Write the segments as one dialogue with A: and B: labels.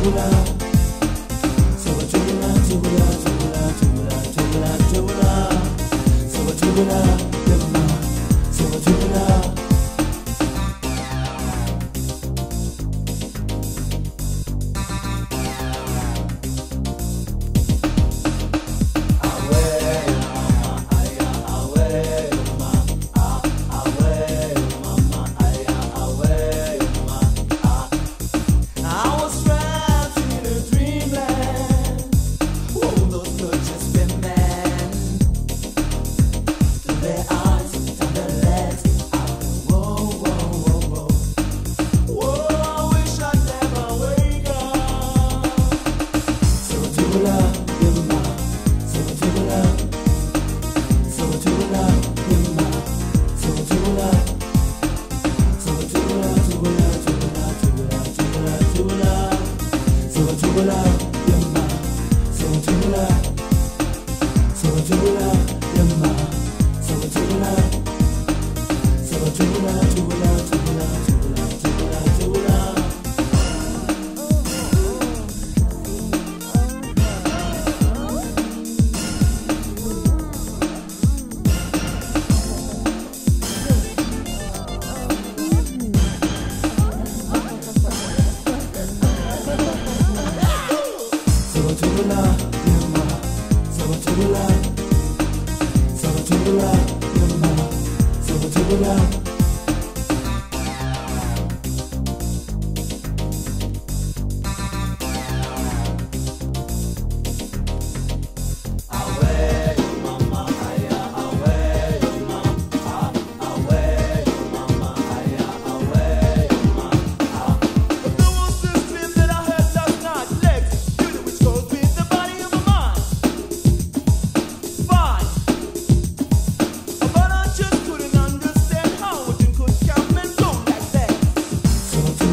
A: Tubula, tubula, tubula, tubula, tubula, tubula, tubula, tubula, tubula, Sabatula, Yama, Sabatula, Sabatula,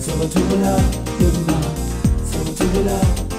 A: Sabbatula, Sabbatula,